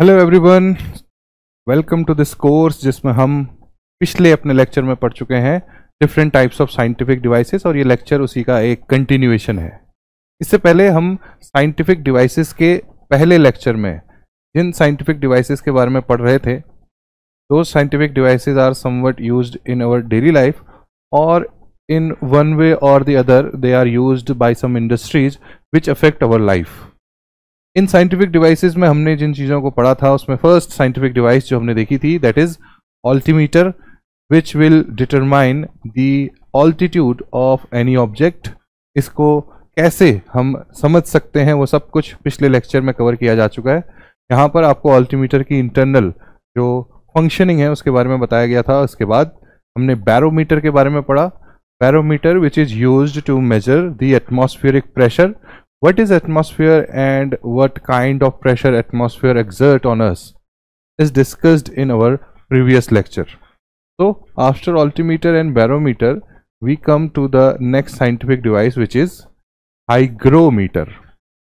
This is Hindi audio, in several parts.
Hello everyone welcome to this course जिसमें हम पिछले अपने लेक्चर में पढ़ चुके हैं different types of scientific devices और ये लेक्चर उसी का एक कंटिन्यूएशन है। इससे पहले हम साइंटिफिक डिवाइसेस के पहले लेक्चर में जिन साइंटिफिक डिवाइसेस के बारे में पढ़ रहे थे दो scientific devices are somewhat use in our daily life और इन वन वे और the other they are use by some industries which affect our life in scientific devices में हमने जिन चीज़ों को पढ़ा था, उसमें फ़र्स्ट साइंटिफिक डिवाइस जो हमने देखी थी that is altimeter which will determine the altitude of any object इसको कैसे हम समझ सकते हैं, वो सब कुछ पिछले लेक्चर में कवर किया जा चुका है। यहाँ पर आपको ऑल्टीमीटर की इंटरनल जो फंक्शनिंग है, उसके बारे में बताया गया था। उसके बाद हमने बैरोमीटर के बारे में पढ़ा। Barometer which is use to measure the atmospheric pressure what is atmosphere and what kind of pressure atmosphere exert on us is discussed in our previous lecture. So after altimeter and barometer we come to the next scientific device which is hygrometer.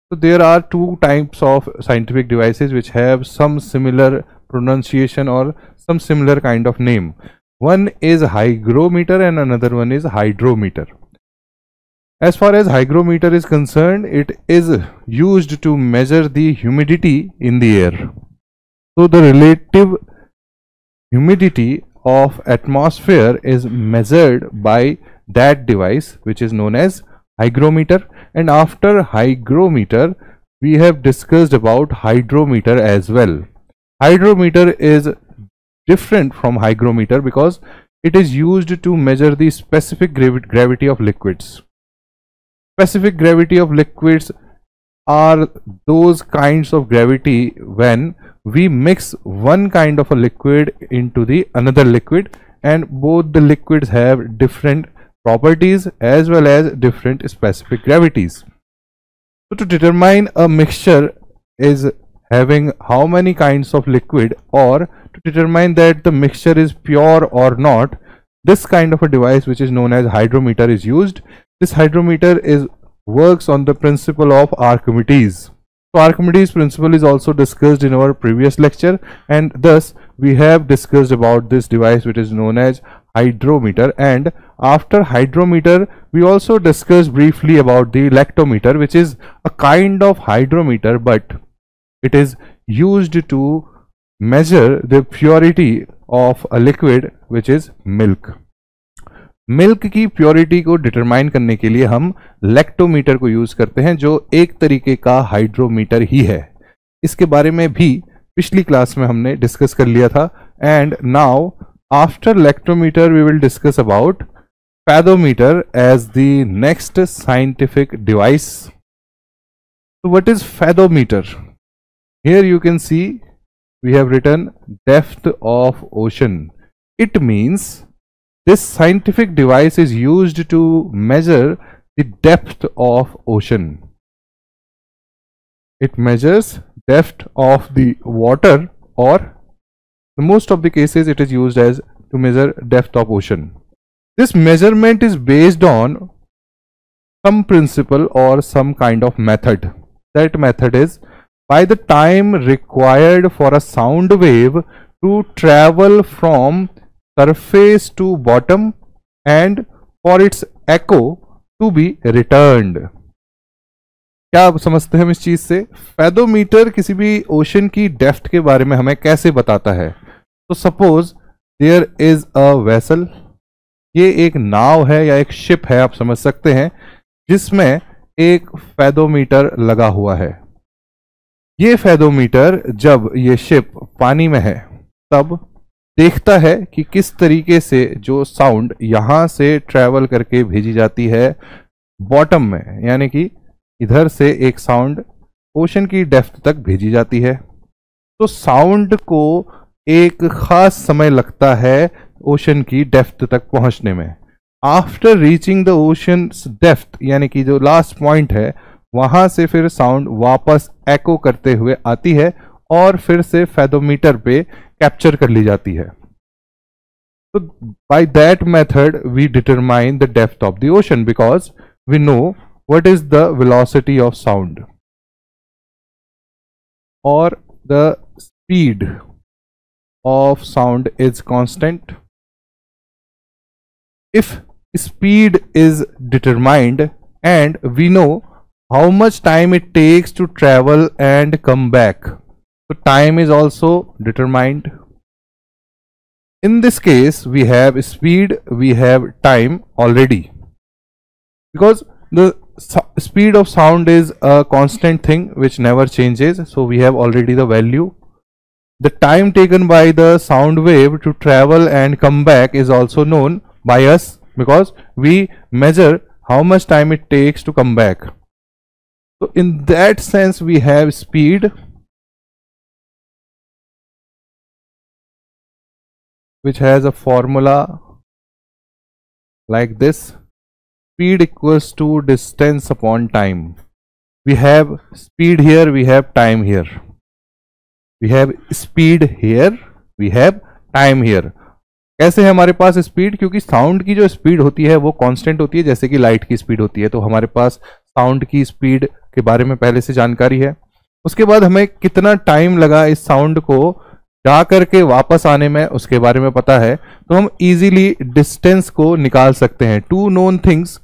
So there are two types of scientific devices which have some similar pronunciation or some similar kind of name. One is hygrometer and another one is hydrometer as far as hygrometer is concerned, it is used to measure the humidity in the air. So the relative humidity of atmosphere is measured by that device which is known as hygrometer and after hygrometer we have discussed about hydrometer as well. Hydrometer is different from hygrometer because it is used to measure the specific gravi gravity of liquids specific gravity of liquids are those kinds of gravity when we mix one kind of a liquid into the another liquid and both the liquids have different properties as well as different specific gravities. So to determine a mixture is having how many kinds of liquid or to determine that the mixture is pure or not this kind of a device which is known as hydrometer is used this hydrometer is works on the principle of Archimedes. So Archimedes principle is also discussed in our previous lecture and thus we have discussed about this device which is known as hydrometer and after hydrometer we also discussed briefly about the lactometer which is a kind of hydrometer but it is used to measure the purity of a liquid which is milk milk की प्योरिटी को डिटरमाइन करने के लिए हम लेक्टोमीटर को यूज़ करते हैं, जो एक तरीके का हाइड्रोमीटर ही है। इसके बारे में भी पिछली क्लास में हमने डिस्कस कर लिया था and now after lactometer we will discuss about fathometer as the next scientific device what is fathometer here you can see we have return depth of ocean it means This scientific device is used to measure the depth of ocean. It measures depth of the water or most of the cases it is used as to measure depth of ocean. This measurement is based on some principle or some kind of method. That method is by the time required for a sound wave to travel from surface to bottom and for its echo to be returned. क्या आप समझते हैं हम इस चीज़ से? फैदोमीटर किसी भी ओशन की डेफ्थ के बारे में हमें कैसे बताता है? तो suppose there is a vessel ये एक नाव है या एक शिप है, आप समझ सकते हैं, जिसमें एक फैदोमीटर लगा हुआ है। ये फैदोमीटर जब ये शिप पानी में है, तब देखता है कि किस तरीके से जो साउंड यहाँ से ट्रेवल करके भेजी जाती है बॉटम में, यानी कि इधर से एक साउंड ओशन की डेप्थ तक भेजी जाती है। तो साउंड को एक खास समय लगता है ओशन की डेप्थ तक पहुँचने में। After reaching the ocean depth यानी कि जो लास्ट पॉइंट है, वहाँ से फिर साउंड वापस एको करते हुए आती है और फिर से फेदोमीटर पे कैप्चर कर ली जाती है। तो by that method we determine the depth of the ocean because we know what is the velocity of sound और the speed of sound is constant if speed is determined and we know how much time it takes to travel and come back so time is also determined. In this case we have speed we have time already. Because the speed of sound is a constant thing which never changes. So we have already the value. The time taken by the sound wave to travel and come back is also known by us because we measure how much time it takes to come back. So in that sense we have speed which has a formula like this speed equals to distance upon time we have speed here we have time here we have speed here we have time here कैसे है हमारे पास स्पीड क्योंकि साउंड की जो स्पीड होती है वो कांस्टेंट होती है जैसे कि लाइट की स्पीड होती है तो हमारे पास साउंड की स्पीड के बारे में पहले से जानकारी है उसके बाद हमें कितना टाइम लगा इस साउंड को जा करके वापस आने में उसके बारे में पता है तो हम इजीली डिस्टेंस को निकाल सकते हैं। Two known things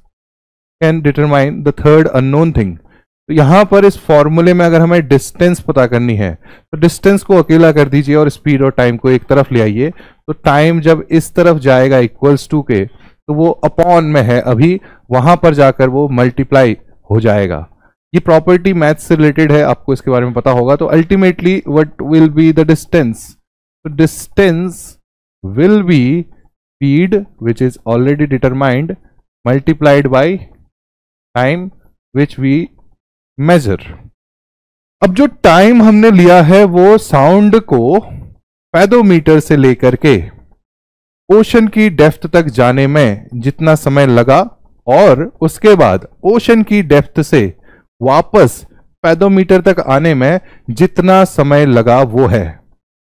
can determine the third unknown thing तो यहाँ पर इस फॉर्मूले में अगर हमें डिस्टेंस पता करनी है तो डिस्टेंस को अकेला कर दीजिए और स्पीड और टाइम को एक तरफ़ ले आइए। तो टाइम जब इस तरफ़ जाएगा इक्वल्स टू के तो वो अपॉन में है। अभी वहाँ पर जाकर वो मल्टीप्लाई हो जाएगा। ये प्रॉपर्टी मैथ से रिलेटेड है, आपको इसके बारे में पता होगा। तो ultimately what will be the distance distance will be speed which is already determined multiplied by time which we measure अब जो टाइम हमने लिया है, वो साउंड को पैदोमीटर से लेकर के ओशन की डेप्थ तक जाने में जितना समय लगा, और उसके बाद ओशन की डेप्थ से वापस पैदोमीटर तक आने में जितना समय लगा वो है।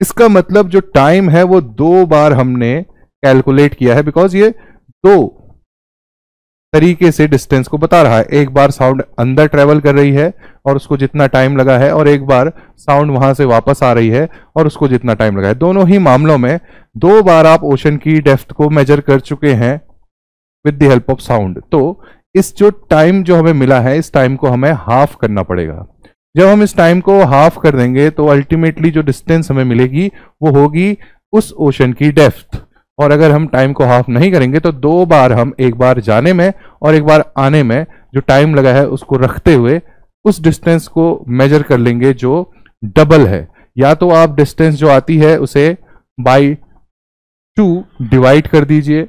इसका मतलब जो टाइम है वो दो बार हमने कैलकुलेट किया है बिकॉज़ ये दो तरीके से डिस्टेंस को बता रहा है। एक बार साउंड अंदर ट्रेवल कर रही है और उसको जितना टाइम लगा है और एक बार साउंड वहाँ से वापस आ रही है और उसको जितना टाइम लगा है। दोनों ही मामलों में दो बार आप ओशन की डेफ्थ को मेजर कर चुके हैं with the help of sound तो इस जो टाइम जो हमें मिला है, इस टाइम को हमें हाफ़ करना पड़ेगा। जब हम इस टाइम को हाफ़ कर देंगे तो अल्टीमेटली जो डिस्टेंस हमें मिलेगी, वो होगी उस ओशन की डेप्थ और अगर हम टाइम को हाफ़ नहीं करेंगे तो दो बार हम एक बार जाने में और एक बार आने में जो टाइम लगा है, उसको रखते हुए उस डिस्टेंस को मेजर कर लेंगे जो डबल है। या तो आप डिस्टेंस जो आती है, उसे बाई टू डिवाइड कर दीजिए।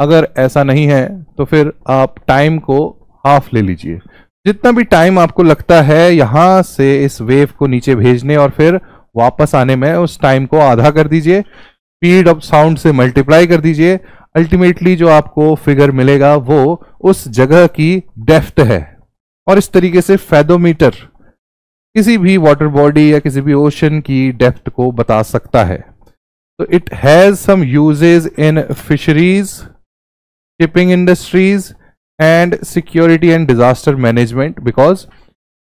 अगर ऐसा नहीं है तो फिर आप टाइम को हाफ़ ले लीजिए। जितना भी टाइम आपको लगता है यहाँ से इस वेव को नीचे भेजने और फिर वापस आने में, उस टाइम को आधा कर दीजिए। स्पीड ऑफ़ साउंड से मल्टीप्लाई कर दीजिए। अल्टीमेटली जो आपको फिगर मिलेगा वो उस जगह की डेफ्थ है। और इस तरीके से फैदोमीटर किसी भी वाटर बॉडी या किसी भी ओशन की डेप्थ को बता सकता है। तो it has some uses in fisheries shipping industries and security and disaster management because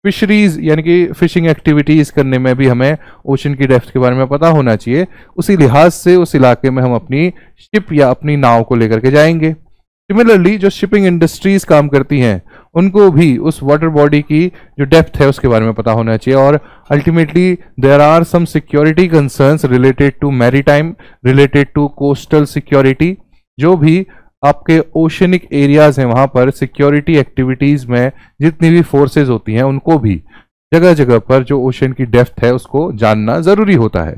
fisheries यानी कि फिशिंग एक्टिविटीज़ करने में भी हमें ओशन की डेप्थ के बारे में पता होना चाहिए। उसी लिहाज से उस इलाके में हम अपनी शिप या अपनी नाव को लेकर के जाएँगे। सिमिलरली जो शिपिंग इंडस्ट्रीज़ काम करती हैं, उनको भी उस वाटर बॉडी की जो डेप्थ है उसके बारे में पता होना चाहिए और ultimately there are some security concerns related to maritime related to coastal security जो भी आपके ओशनिक एरियाज़ हैं, वहाँ पर सिक्योरिटी एक्टिविटीज़ में जितनी भी फोर्सेज होती हैं, उनको भी जगह जगह पर जो ओशन की डेप्थ है, उसको जानना ज़रूरी होता है।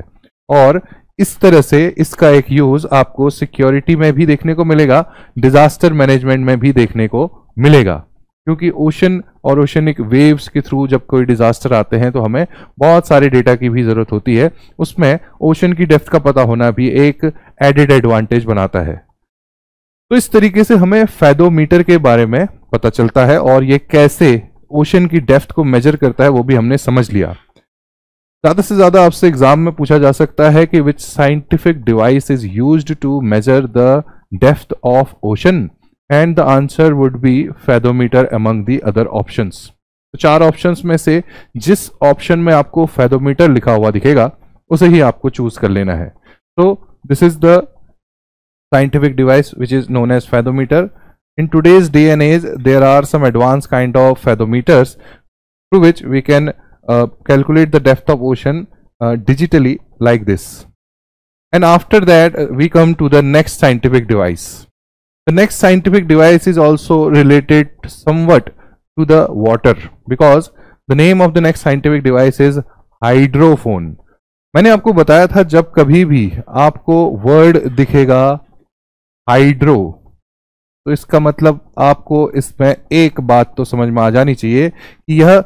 और इस तरह से इसका एक यूज़ आपको सिक्योरिटी में भी देखने को मिलेगा डिजास्टर मैनेजमेंट में भी देखने को मिलेगा। क्योंकि ओशन और ओशनिक वेव्स के थ्रू जब कोई डिजास्टर आते हैं तो हमें बहुत सारे डेटा की भी ज़रूरत होती है। उसमें ओशन की डेप्थ का पता होना भी एक एडेड एडवांटेज बनाता है। तो इस तरीके से हमें फैदोमीटर के बारे में पता चलता है और ये कैसे ओशन की डेफ्थ को मेजर करता है वो भी हमने समझ लिया। ज़्यादा से ज़्यादा आपसे एग्ज़ाम में पूछा जा सकता है कि which scientific device is use to measure the depth of ocean and the answer would be fathometer among the other option तो चार ऑप्शन में से जिस ऑप्शन में आपको फैदोमीटर लिखा हुआ दिखेगा, उसे ही आपको चूज़ कर लेना है। तो this is the scientific device which is known as fathometer in today's day and age there are some advanced kind of fathometers through which we can uh, calculate the depth of ocean uh, digitally like this and after that uh, we come to the next scientific device the next scientific device is also related somewhat to the water because the name of the next scientific device is hydrophone मैंने आपको बताया था जब कभी भी आपको वर्ड दिखेगा हाइड्रो। तो इसका मतलब आपको इसमें एक बात तो समझ में आ जानी चाहिए कि यह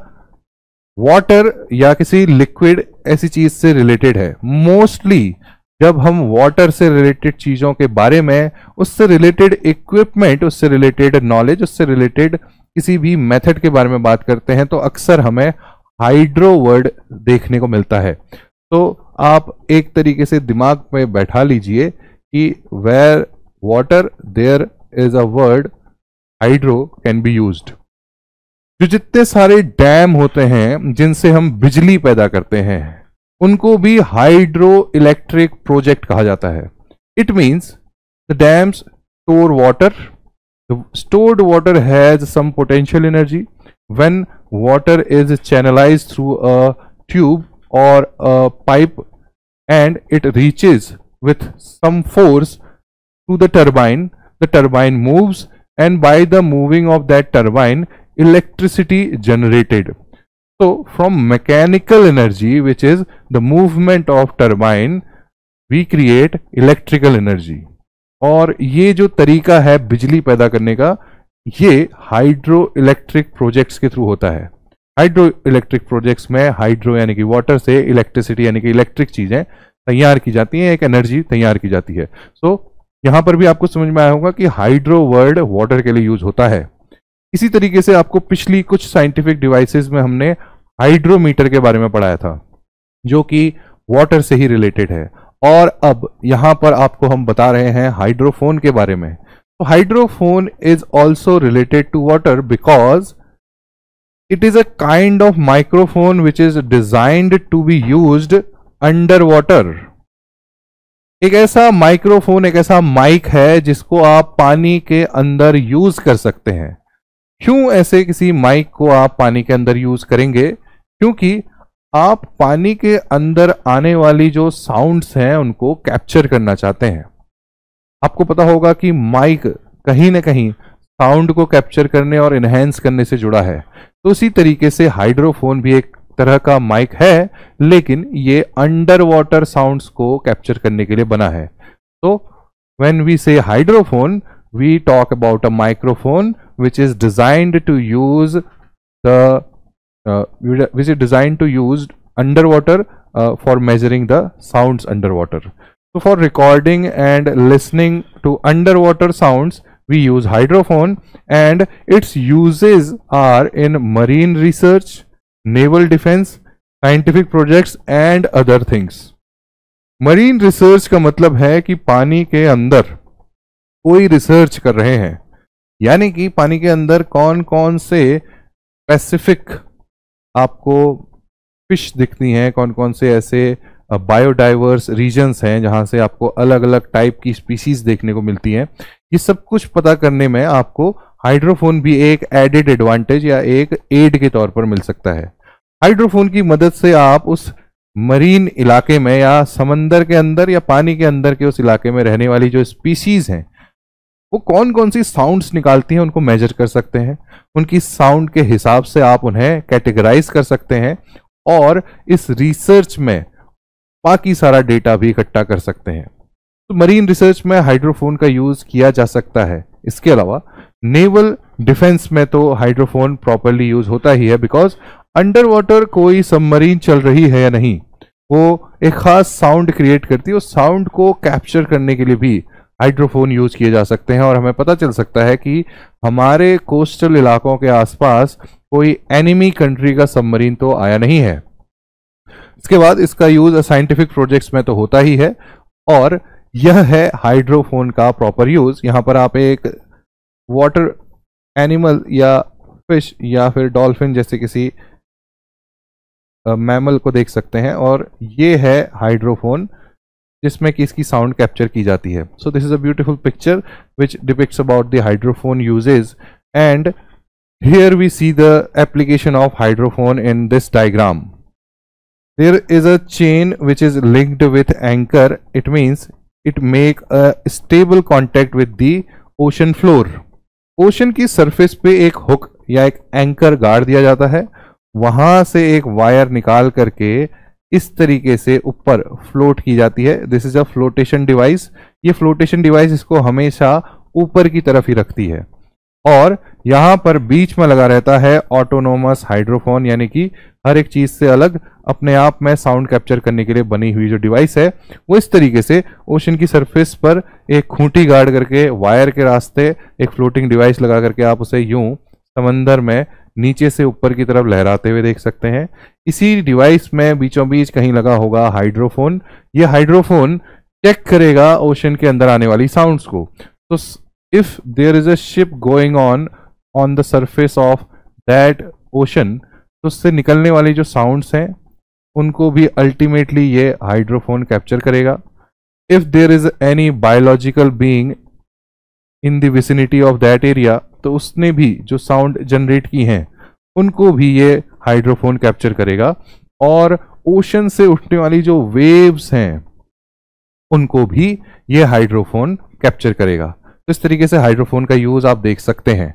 वाटर या किसी लिक्विड ऐसी चीज़ से रिलेटेड है। मोस्टली जब हम वाटर से रिलेटेड चीज़ों के बारे में, उससे रिलेटेड इक्विपमेंट उससे रिलेटेड नॉलेज उससे रिलेटेड किसी भी मेथड के बारे में बात करते हैं तो अक्सर हमें हाइड्रो वर्ड देखने को मिलता है। तो आप एक तरीके से दिमाग में बैठा लीजिए कि where water there is a word hydro can be use जो जितने सारे डैम होते हैं, जिनसे हम बिजली पैदा करते हैं, उनको भी हाइड्रो इलेक्ट्रिक प्रोजेक्ट कहा जाता है। It means the dams store water stored water has some potential energy when water is channelize through a tube or a pipe and it reaches with some force to the turbine the turbine moves and by the moving of that turbine electricity generated so from mechanical energy which is the movement of turbine we create electrical energy और ये जो तरीका है बिजली पैदा करने का ये हाइड्रो इलेक्ट्रिक प्रोजेक्ट्स के थ्रू होता है हाइड्रो इलेक्ट्रिक प्रोजेक्ट्स में हाइड्रो यानी कि वाटर से इलेक्ट्रिसिटी यानी कि इलेक्ट्रिक चीज़ें तैयार की जाती हैं एक एनर्जी तैयार की जाती है सो so, यहाँ पर भी आपको समझ में आया होगा कि हाइड्रो वर्ड वाटर के लिए यूज़ होता है। इसी तरीके से आपको पिछली कुछ साइंटिफिक डिवाइसेस में हमने हाइड्रोमीटर के बारे में पढ़ाया था, जो कि वाटर से ही रिलेटेड है। और अब यहाँ पर आपको हम बता रहे हैं हाइड्रोफोन के बारे में। तो hydrophone is also related to water because it is a kind of microphone which is designed to be use under underwater. एक ऐसा माइक्रोफोन एक ऐसा माइक है जिसको आप पानी के अंदर यूज़ कर सकते हैं। क्यों ऐसे किसी माइक को आप पानी के अंदर यूज़ करेंगे? क्योंकि आप पानी के अंदर आने वाली जो साउंड्स हैं, उनको कैप्चर करना चाहते हैं। आपको पता होगा कि माइक कहीं ना कहीं साउंड को कैप्चर करने और इनहेंस करने से जुड़ा है। तो उसी तरीके से हाइड्रोफोन भी एक तरह का माइक है लेकिन ये अंडर वाटर साउंड्स को कैप्चर करने के लिए बना है। तो when we say hydrophone we talk about a microphone which is designed to use the is design to use under water for measuring the sounds under water So for recording and listening to underwater sounds, we use hydrophone and its uses are in marine research, naval defense, scientific projects and other things. Marine research का मतलब है कि पानी के अंदर कोई रिसर्च कर रहे हैं। यानी कि पानी के अंदर कौन कौन से स्पेसिफिक आपको फ़िश दिखती हैं कौन कौन से ऐसे बायोडाइवर्स रीजन्स हैं जहाँ से आपको अलग अलग टाइप की स्पीसीज देखने को मिलती हैं। ये सब कुछ पता करने में आपको हाइड्रोफोन भी एक एडेड एडवांटेज या एक एड के तौर पर मिल सकता है। हाइड्रोफोन की मदद से आप उस मरीन इलाके में या समंदर के अंदर या पानी के अंदर के उस इलाके में रहने वाली जो स्पीसीज हैं, वो कौन कौन सी साउंड्स निकालती हैं उनको मेजर कर सकते हैं? उनकी साउंड के हिसाब से आप उन्हें कैटेगराइज कर सकते हैं और इस रिसर्च में बाकी सारा डेटा भी इकट्ठा कर सकते हैं। तो मरीन रिसर्च में हाइड्रोफोन का यूज़ किया जा सकता है। इसके अलावा नेवल डिफेंस में तो हाइड्रोफोन प्रॉपरली यूज़ होता ही है बिकॉज़ अंडर वाटर कोई सबमरीन चल रही है या नहीं, वो एक खास साउंड क्रिएट करती है, उस साउंड को कैप्चर करने के लिए भी हाइड्रोफोन यूज़ किए जा सकते हैं और हमें पता चल सकता है कि हमारे कोस्टल इलाकों के आसपास कोई एनिमी कंट्री का सबमरीन तो आया नहीं है। इसके बाद इसका यूज़ साइंटिफिक प्रोजेक्ट्स में तो होता ही है और यह है हाइड्रोफोन का प्रॉपर यूज़ यहाँ पर आप एक वाटर एनिमल या फ़िश या फिर डॉल्फिन जैसे किसी मैमल को देख सकते हैं और ये है हाइड्रोफोन जिसमें कि इसकी साउंड कैप्चर की जाती है। So this is a beautiful picture which depicts about the hydrophone uses and here we see the application of hydrophone in this diagram there is a chain which is linked with anchor. It means it make a stable contact with the ocean floor. Ocean की सरफेस पे एक हुक या एक एंकर गाड़ दिया जाता है। वहाँ से एक वायर निकाल करके इस तरीके से ऊपर फ्लोट की जाती है। This is a flotation device ये फ्लोटेशन डिवाइस इसको हमेशा ऊपर की तरफ़ ही रखती है। और यहाँ पर बीच में लगा रहता है ऑटोनोमस हाइड्रोफोन यानी कि हर एक चीज़ से अलग अपने आप में साउंड कैप्चर करने के लिए बनी हुई जो डिवाइस है, वो इस तरीके से ओशन की सरफेस पर एक खूंटी गाड़ करके वायर के रास्ते एक फ्लोटिंग डिवाइस लगा करके आप उसे यूँ समंदर में नीचे से ऊपर की तरफ़ लहराते हुए देख सकते हैं। इसी डिवाइस में बीचों बीच कहीं लगा होगा हाइड्रोफोन ये हाइड्रोफोन चेक करेगा ओशन के अंदर आने वाली साउंड्स को। तो if there is a ship going on on the surface of that ocean तो उससे निकलने वाली जो साउंड्स हैं, उनको भी अल्टीमेटली ये हाइड्रोफोन कैप्चर करेगा। If there is any biological being in the vicinity of that area तो उसने भी जो साउंड जनरेट की हैं, उनको भी ये हाइड्रोफोन कैप्चर करेगा और ओशन से उठने वाली जो वेव्स हैं, उनको भी ये हाइड्रोफोन कैप्चर करेगा। तो इस तरीके से हाइड्रोफोन का यूज़ आप देख सकते हैं।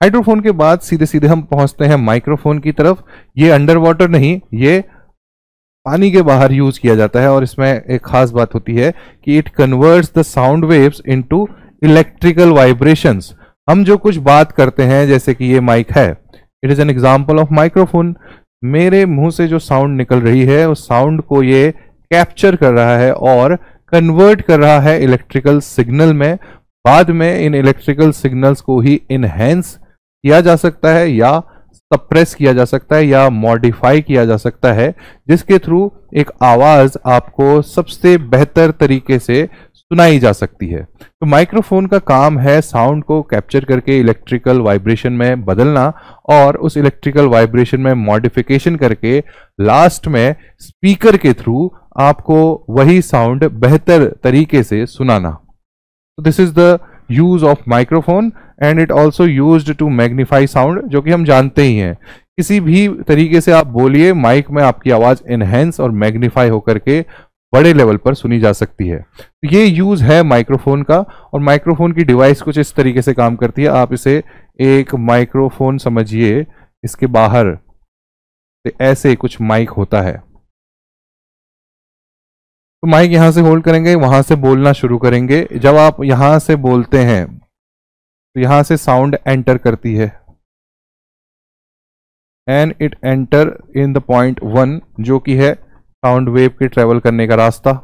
हाइड्रोफोन के बाद सीधे सीधे हम पहुँचते हैं माइक्रोफोन की तरफ़। ये अंडर वाटर नहीं, ये पानी के बाहर यूज़ किया जाता है और इसमें एक खास बात होती है कि it converts the sound waves into electrical vibrations हम जो कुछ बात करते हैं, जैसे कि ये माइक है it is an example of microphone मेरे मुँह से जो साउंड निकल रही है, उस साउंड को ये कैप्चर कर रहा है और कन्वर्ट कर रहा है इलेक्ट्रिकल सिग्नल में। बाद में इन इलेक्ट्रिकल सिग्नल्स को ही इनहेंस किया जा सकता है या सप्रेस किया जा सकता है या मॉडिफाई किया जा सकता है, जिसके थ्रू एक आवाज़ आपको सबसे बेहतर तरीके से सुनाई जा सकती है। तो माइक्रोफोन का काम है साउंड को कैप्चर करके इलेक्ट्रिकल वाइब्रेशन में बदलना और उस इलेक्ट्रिकल वाइब्रेशन में मॉडिफिकेशन करके लास्ट में स्पीकर के थ्रू आपको वही साउंड बेहतर तरीके से सुनाना। This is the use of microphone and it also use to magnify sound जो कि हम जानते ही हैं। किसी भी तरीके से आप बोलिए माइक में आपकी आवाज़ एनहेंस और मैग्नीफाई होकर के बड़े लेवल पर सुनी जा सकती है। तो ये यूज़ है माइक्रोफोन का और माइक्रोफोन की डिवाइस कुछ इस तरीके से काम करती है। आप इसे एक माइक्रोफोन समझिए, इसके बाहर। ऐसे कुछ माइक होता है। तो माइक यहाँ से होल्ड करेंगे, वहाँ से बोलना शुरू करेंगे। जब आप यहाँ से बोलते हैं तो यहाँ से साउंड एंटर करती है। And it enter in the point one जो कि है साउंड वेव के ट्रेवल करने का रास्ता।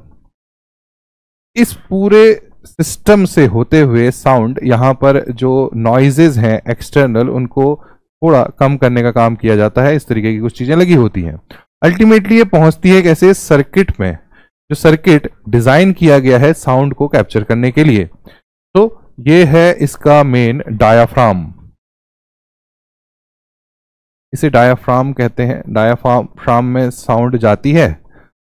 इस पूरे सिस्टम से होते हुए साउंड यहाँ पर जो नॉइजेज हैं एक्सटर्नल उनको थोड़ा कम करने का काम किया जाता है। इस तरीके की कुछ चीज़ें लगी होती हैं। अल्टीमेटली ये पहुँचती है कैसे? सर्किट में। जो सर्किट डिज़ाइन किया गया है साउंड को कैप्चर करने के लिए। तो ये है इसका मेन डायाफ्राम इसे डायाफ्राम कहते हैं। डायाफ्राम में साउंड जाती है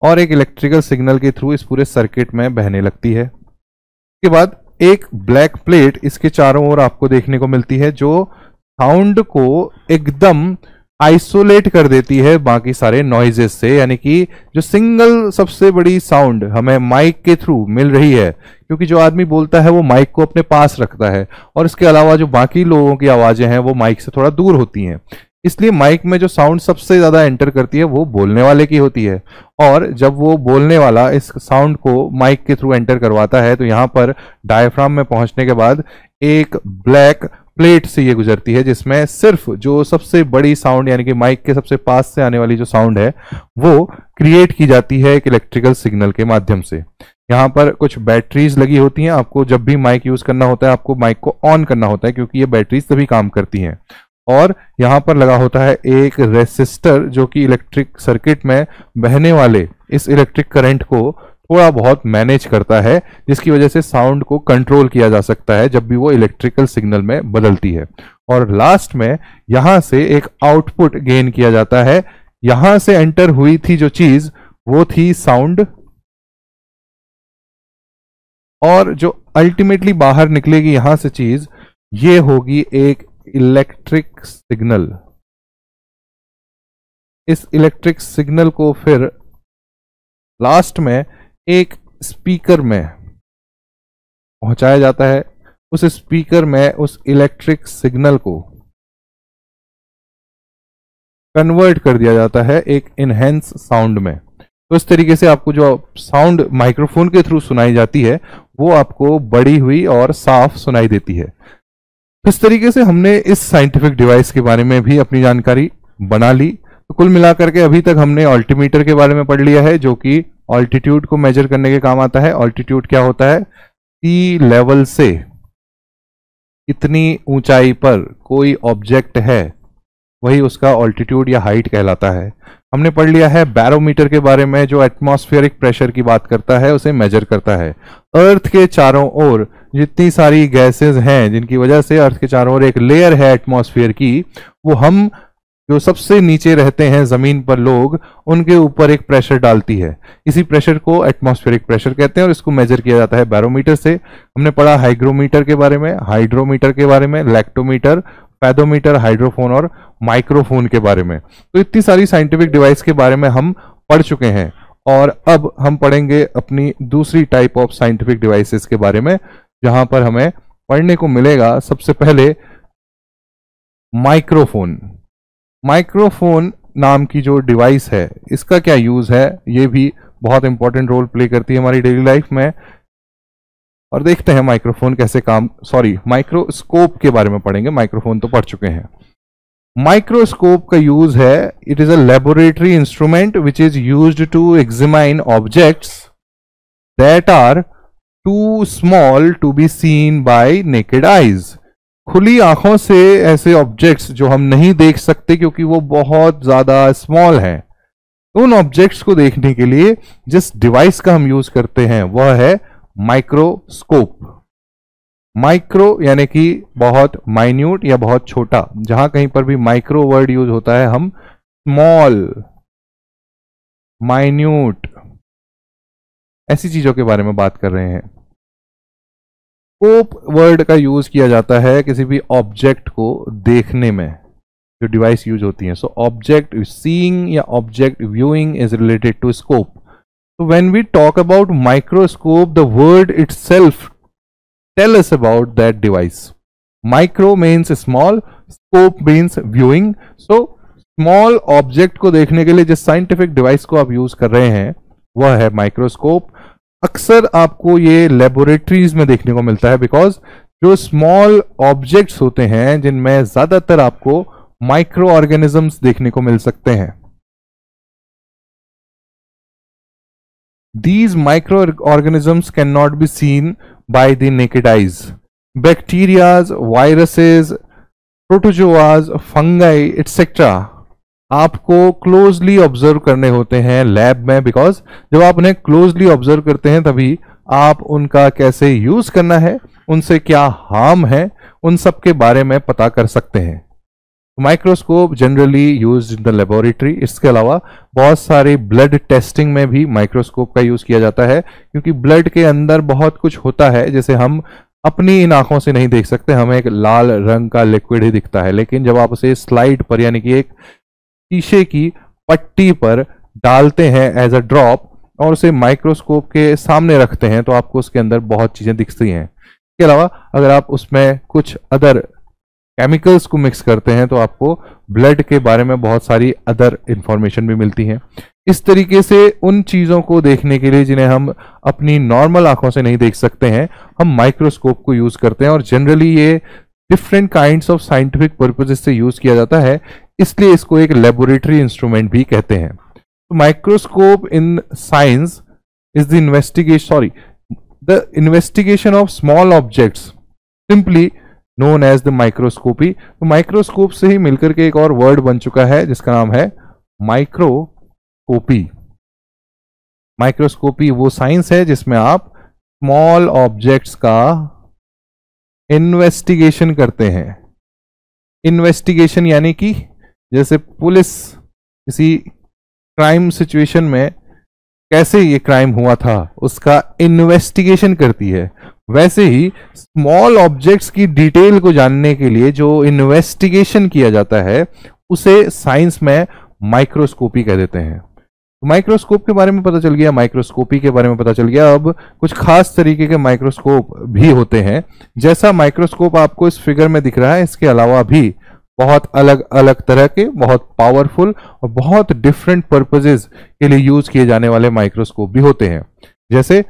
और एक इलेक्ट्रिकल सिग्नल के थ्रू इस पूरे सर्किट में बहने लगती है। उसके बाद एक ब्लैक प्लेट इसके चारों ओर आपको देखने को मिलती है, जो साउंड को एकदम आइसोलेट कर देती है बाकी सारे नॉइजेस से, यानी कि जो सिंगल सबसे बड़ी साउंड हमें माइक के थ्रू मिल रही है, क्योंकि जो आदमी बोलता है वो माइक को अपने पास रखता है, और इसके अलावा जो बाकी लोगों की आवाज़ें हैं वो माइक से थोड़ा दूर होती हैं। इसलिए माइक में जो साउंड सबसे ज़्यादा एंटर करती है वो बोलने वाले की होती है, और जब वो बोलने वाला इस साउंड को माइक के थ्रू एंटर करवाता है तो यहाँ पर डायफ्राम में पहुँचने के बाद एक ब्लैक प्लेट से ये गुजरती है, जिसमें सिर्फ़ जो सबसे बड़ी साउंड यानी कि माइक के सबसे पास से आने वाली जो साउंड है, वो क्रिएट की जाती है एक इलेक्ट्रिकल सिग्नल के माध्यम से। यहाँ पर कुछ बैटरीज लगी होती हैं, आपको जब भी माइक यूज़ करना होता है, आपको माइक को ऑन करना होता है, क्योंकि ये बैटरीज तभी काम करती हैं। और यहाँ पर लगा होता है एक रेसिस्टर जो कि इलेक्ट्रिक सर्किट में बहने वाले इस इलेक्ट्रिक करंट को थोड़ा बहुत मैनेज करता है, जिसकी वजह से साउंड को कंट्रोल किया जा सकता है जब भी वो इलेक्ट्रिकल सिग्नल में बदलती है। और लास्ट में यहाँ से एक आउटपुट गेन किया जाता है। यहाँ से एंटर हुई थी जो चीज़, वो थी साउंड और जो अल्टीमेटली बाहर निकलेगी यहाँ से चीज़, ये होगी एक इलेक्ट्रिक सिग्नल इस इलेक्ट्रिक सिग्नल को फिर लास्ट में एक स्पीकर में पहुँचाया जाता है, उस स्पीकर में उस इलेक्ट्रिक सिग्नल को कन्वर्ट कर दिया जाता है एक इनहेंस साउंड में। तो इस तरीके से आपको जो साउंड माइक्रोफोन के थ्रू सुनाई जाती है, वो आपको बड़ी हुई और साफ़ सुनाई देती है। इस तरीके से हमने इस साइंटिफिक डिवाइस के बारे में भी अपनी जानकारी बना ली। तो कुल मिलाकर के अभी तक हमने ऑल्टीमीटर के बारे में पढ़ लिया है, जो कि ऑल्टीट्यूड को मेजर करने के काम आता है। ऑल्टीट्यूड क्या होता है? सी लेवल से कितनी ऊंचाई पर कोई ऑब्जेक्ट है, वही उसका ऑल्टीट्यूड या हाइट कहलाता है। हमने पढ़ लिया है बैरोमीटर के बारे में, जो एटमॉस्फेरिक प्रेशर की बात करता है, उसे मेजर करता है। अर्थ के चारों ओर जितनी सारी गैसेस हैं, जिनकी वजह से अर्थ के चारों ओर एक लेयर है एटमॉस्फेयर की, वो हम जो सबसे नीचे रहते हैं ज़मीन पर लोग, उनके ऊपर एक प्रेशर डालती है। इसी प्रेशर को एटमॉस्फेरिक प्रेशर कहते हैं और इसको मेजर किया जाता है बैरोमीटर से। हमने पढ़ा हाइग्रोमीटर के बारे में हाइड्रोमीटर के बारे में लैक्टोमीटर पैदोमीटर हाइड्रोफोन और माइक्रोफोन के बारे में। तो इतनी सारी साइंटिफिक डिवाइस के बारे में हम पढ़ चुके हैं और अब हम पढ़ेंगे अपनी दूसरी टाइप ऑफ़ साइंटिफिक डिवाइसेस के बारे में, जहाँ पर हमें पढ़ने को मिलेगा सबसे पहले माइक्रोफोन माइक्रोफोन नाम की जो डिवाइस है, इसका क्या यूज़ है, ये भी बहुत इंपॉर्टेंट रोल प्ले करती है हमारी डेली लाइफ में। और देखते हैं माइक्रोफोन कैसे काम सॉरी माइक्रोस्कोप के बारे में पढ़ेंगे माइक्रोफोन तो पढ़ चुके हैं। माइक्रोस्कोप का यूज़ है it is a laboratory instrument which is use to examine objects that are too small to be seen by naked eyes खुली आँखों से ऐसे ऑब्जेक्ट्स जो हम नहीं देख सकते क्योंकि वो बहुत ज़्यादा स्मॉल हैं, उन ऑब्जेक्ट्स को देखने के लिए जिस डिवाइस का हम यूज़ करते हैं, वह है माइक्रोस्कोप माइक्रो यानी कि बहुत माइन्यूट या बहुत छोटा, जहाँ कहीं पर भी माइक्रो वर्ड यूज़ होता है, हम स्मॉल माइन्यूट ऐसी चीज़ों के बारे में बात कर रहे हैं। स्कोप वर्ड का यूज़ किया जाता है किसी भी ऑब्जेक्ट को देखने में जो डिवाइस यूज़ होती है। सो ऑब्जेक्ट सीइंग या object viewing is related to scope So when we talk about microscope, the word itself tell us about that device micro means small scope means viewing so small object को देखने के लिए जिस साइंटिफिक डिवाइस को आप यूज़ कर रहे हैं वह है माइक्रोस्कोप अक्सर आपको ये लेबोरेटरीज में देखने को मिलता है बिकॉज़ जो स्मॉल ऑब्जेक्ट्स होते हैं, जिनमें ज़्यादातर आपको माइक्रो ऑर्गेनिजम्स देखने को मिल सकते हैं। These micro organisms can not be seen by the naked eyes bacterias viruses protozoas fungi etcetera आपको क्लोजली ऑब्ज़र्व करने होते हैं लैब में बिकॉज़ जब आप उन्हें क्लोजली ऑब्ज़र्व करते हैं, तभी आप उनका कैसे यूज़ करना है, उनसे क्या हार्म है, उन सब के बारे में पता कर सकते हैं। Microscope generally use in the laboratory इसके अलावा बहुत सारे ब्लड टेस्टिंग में भी माइक्रोस्कोप का यूज़ किया जाता है, क्योंकि ब्लड के अंदर बहुत कुछ होता है, जैसे हम अपनी इन आँखों से नहीं देख सकते, हमें एक लाल रंग का लिक्विड ही दिखता है, लेकिन जब आप उसे स्लाइड पर, यानी कि एक शीशे की पट्टी पर डालते हैं एज अ ड्रॉप और उसे माइक्रोस्कोप के सामने रखते हैं तो आपको उसके अंदर बहुत चीज़ें दिखती हैं। इसके अलावा, अगर आप उसमें कुछ अदर केमिकल्स को मिक्स करते हैं तो आपको ब्लड के बारे में बहुत सारी अदर इंफॉर्मेशन भी मिलती है। इस तरीके से उन चीज़ों को देखने के लिए, जिन्हें हम अपनी नॉर्मल आँखों से नहीं देख सकते हैं, हम माइक्रोस्कोप को यूज़ करते हैं और जनरली ये different kind of scientific purpose से यूज़ किया जाता है, इसलिए इसको एक लेबोरेटरी इंस्ट्रूमेंट भी कहते हैं। तो microscope in science is the investigation sorry the investigation of small objects simply known as the microscopy तो माइक्रोस्कोप से ही मिलकर के एक और वर्ड बन चुका है, जिसका नाम है माइक्रोस्कोपी माइक्रोस्कोपी वो साइंस है जिसमें आप स्मॉल ऑब्जेक्ट्स का इन्वेस्टिगेशन करते हैं। इन्वेस्टिगेशन यानी कि जैसे पुलिस किसी क्राइम सिचुएशन में कैसे ये क्राइम हुआ था, उसका इन्वेस्टिगेशन करती है। वैसे ही स्मॉल ऑब्जेक्ट्स की डिटेल को जानने के लिए जो इन्वेस्टिगेशन किया जाता है, उसे साइंस में माइक्रोस्कोपी कह देते हैं। माइक्रोस्कोप के बारे में पता चल गया, माइक्रोस्कोपी के बारे में पता चल गया। अब कुछ खास तरीके के माइक्रोस्कोप भी होते हैं। जैसा माइक्रोस्कोप आपको इस फिगर में दिख रहा है, इसके अलावा भी बहुत अलग अलग तरह के, बहुत पावरफुल और बहुत डिफरेंट पर्पजेज के लिए यूज़ किए जाने वाले माइक्रोस्कोप भी होते हैं। जैसे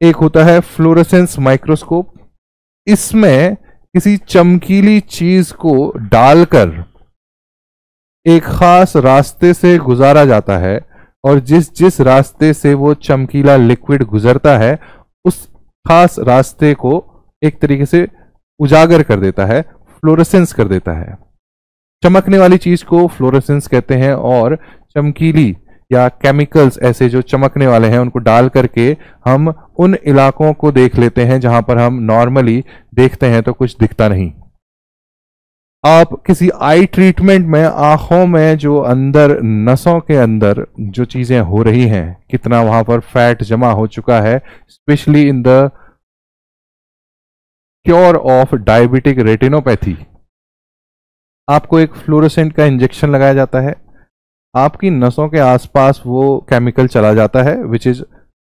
एक होता है फ्लोरेसेंस माइक्रोस्कोप इसमें किसी चमकीली चीज़ को डालकर एक खास रास्ते से गुजारा जाता है। और जिस जिस रास्ते से वो चमकीला लिक्विड गुजरता है, उस खास रास्ते को एक तरीके से उजागर कर देता है फ्लोरेसेंस कर देता है। चमकने वाली चीज़ को फ्लोरेसेंस कहते हैं और चमकीली या केमिकल्स ऐसे जो चमकने वाले हैं, उनको डाल करके हम उन इलाकों को देख लेते हैं जहाँ पर हम नॉर्मली देखते हैं तो कुछ दिखता नहीं। आप किसी आई ट्रीटमेंट में, आँखों में जो अंदर, नसों के अंदर जो चीज़ें हो रही हैं, कितना वहाँ पर फैट जमा हो चुका है specially in the cure of diabetic retinopathy आपको एक फ्लोरोसेंट का इंजेक्शन लगाया जाता है। आपकी नसों के आसपास वो केमिकल चला जाता है विच इज़